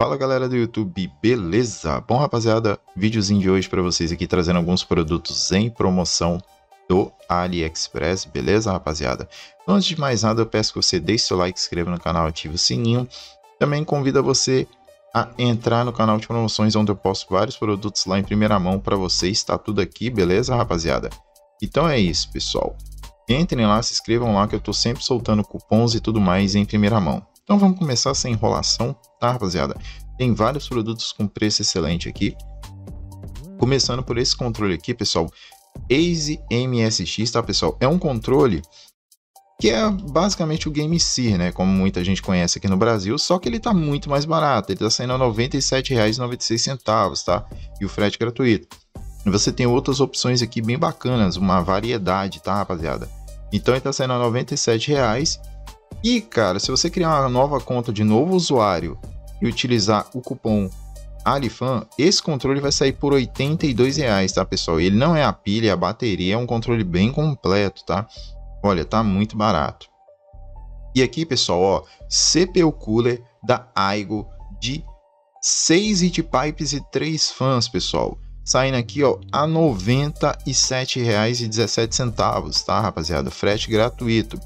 Fala galera do YouTube, beleza? Bom rapaziada, videozinho de hoje para vocês aqui trazendo alguns produtos em promoção do AliExpress, beleza rapaziada? Antes de mais nada eu peço que você deixe seu like, inscreva no canal, ative o sininho. Também convido você a entrar no canal de promoções onde eu posto vários produtos lá em primeira mão para vocês, está tudo aqui, beleza rapaziada? Então é isso pessoal, entrem lá, se inscrevam lá que eu estou sempre soltando cupons e tudo mais em primeira mão. Então vamos começar sem enrolação, tá, rapaziada? Tem vários produtos com preço excelente aqui. Começando por esse controle aqui, pessoal. Ace MSX, tá, pessoal? É um controle que é basicamente o Game né? Como muita gente conhece aqui no Brasil, só que ele tá muito mais barato. Ele tá saindo a R$ 97,96, tá? E o frete gratuito. Você tem outras opções aqui bem bacanas, uma variedade, tá, rapaziada? Então ele tá saindo a R$ 97,00 e, cara, se você criar uma nova conta de novo usuário e utilizar o cupom Alifan, esse controle vai sair por R$ 82,00, tá, pessoal? Ele não é a pilha, a bateria, é um controle bem completo, tá? Olha, tá muito barato. E aqui, pessoal, ó, CPU Cooler da Aigo de 6 heat pipes e 3 fãs, pessoal. Saindo aqui, ó, a R$ 97,17, tá, rapaziada? Frete gratuito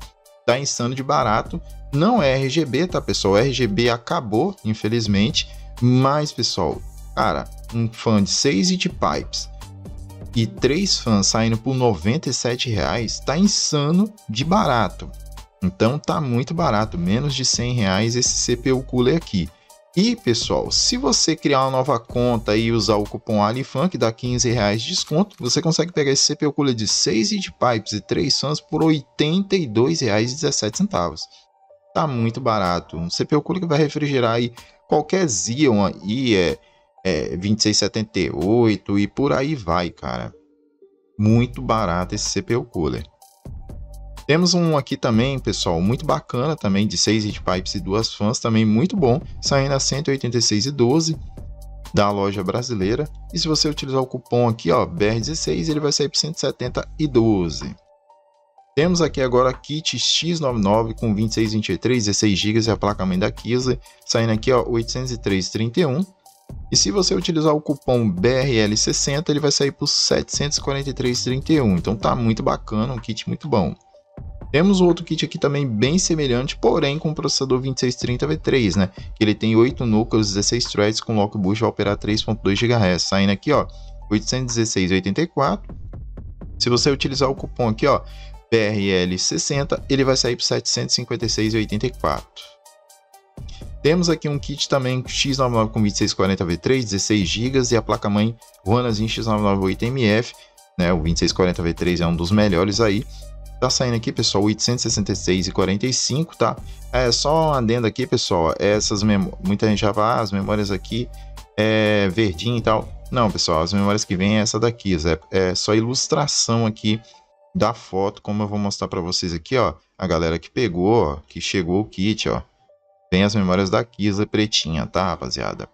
tá insano de barato. Não é RGB, tá, pessoal? O RGB acabou, infelizmente. Mas, pessoal, cara, um fã de 6 It Pipes e três fãs saindo por 97 reais, tá insano de barato. Então tá muito barato, menos de 100 reais esse CPU cooler aqui. E pessoal, se você criar uma nova conta e usar o cupom ALIFAN, que dá 15 reais de desconto, você consegue pegar esse CPU cooler de 6 heat pipes e 3 fãs por R$ 82,17. Tá muito barato. Um CPU cooler que vai refrigerar aí qualquer Xeon aí, é, é 2678 e por aí vai, cara. Muito barato esse CPU cooler. Temos um aqui também, pessoal, muito bacana também, de 6 heat pipes e duas fãs, também muito bom, saindo a 186,12 da loja brasileira. E se você utilizar o cupom aqui, ó, BR16, ele vai sair por 170,12. Temos aqui agora kit X99 com 26, 23, 16 GB e a placa-mãe da Kisa, saindo aqui, ó, 803,31. E se você utilizar o cupom BRL60, ele vai sair por 743,31. Então tá muito bacana, um kit muito bom. Temos outro kit aqui também bem semelhante, porém com processador 2630V3, né? Ele tem 8 núcleos, 16 threads com lock boost vai operar 3.2 GHz, saindo aqui, ó, 816,84. Se você utilizar o cupom aqui, ó, PRL60, ele vai sair por 756,84. Temos aqui um kit também X99 com 2640V3, 16 GB e a placa-mãe Ruanazinho X99 8MF, né? O 2640V3 é um dos melhores aí. Tá saindo aqui, pessoal, 866,45, tá? É só um adendo aqui, pessoal. Essas muita gente já fala, ah, as memórias aqui é verdinho e tal. Não, pessoal, as memórias que vem é essa daqui, é, é só ilustração aqui da foto, como eu vou mostrar para vocês aqui, ó. A galera que pegou, ó, que chegou o kit, ó. Vem as memórias da Kisa pretinha, tá, rapaziada?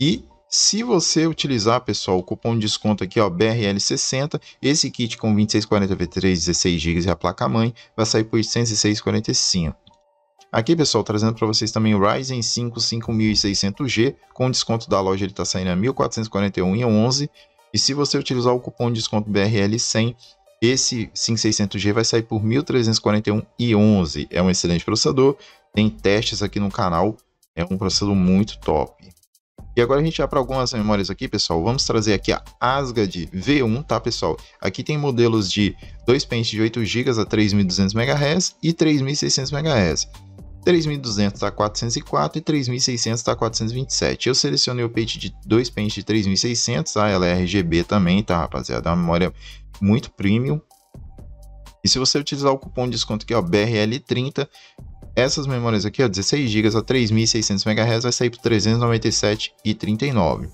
E se você utilizar, pessoal, o cupom de desconto aqui, ó, BRL60, esse kit com 2640V3, 16 GB e a placa-mãe vai sair por 806,45. Aqui, pessoal, trazendo para vocês também o Ryzen 5 5600G, com desconto da loja ele está saindo a 1.441,11. E se você utilizar o cupom de desconto BRL100, esse 5600G vai sair por 1.341,11. É um excelente processador, tem testes aqui no canal, é um processador muito top. E agora a gente vai para algumas memórias aqui, pessoal. Vamos trazer aqui a Asgard V1, tá, pessoal? Aqui tem modelos de 2 pentes de 8 GB a 3.200 MHz e 3.600 MHz. 3.200 está 404 e 3.600 está 427. Eu selecionei o pente de 2 pentes de 3.600, tá? Ela é RGB também, tá, rapaziada? É uma memória muito premium. E se você utilizar o cupom de desconto aqui, ó, BRL30, essas memórias aqui, ó, 16 GB a 3.600 MHz, vai sair por 397,39.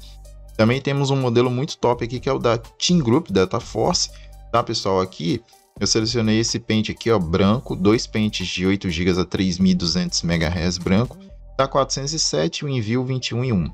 Também temos um modelo muito top aqui, que é o da Team Group Data Force, tá, pessoal? Aqui eu selecionei esse pente aqui, ó, branco, dois pentes de 8 GB a 3.200 MHz branco, tá 407 o envio 21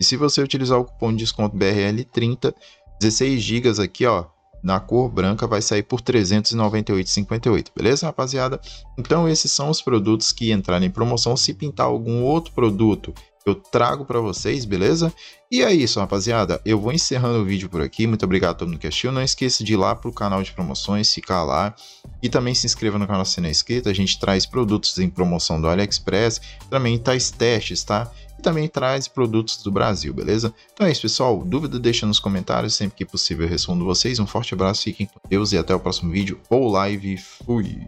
E se você utilizar o cupom de desconto BRL30, 16 GB aqui, ó, na cor branca vai sair por 398,58, beleza, rapaziada? Então esses são os produtos que entrarem em promoção. Se pintar algum outro produto, eu trago para vocês, beleza? E é isso, rapaziada. Eu vou encerrando o vídeo por aqui. Muito obrigado a todo mundo que assistiu. Não esqueça de ir lá pro canal de promoções, ficar lá. E também se inscreva no canal se não é inscrito. A gente traz produtos em promoção do AliExpress. Também tais testes, tá? E também traz produtos do Brasil, beleza? Então é isso, pessoal. Dúvida deixa nos comentários, sempre que possível respondo vocês. Um forte abraço, fiquem com Deus e até o próximo vídeo ou live. Fui!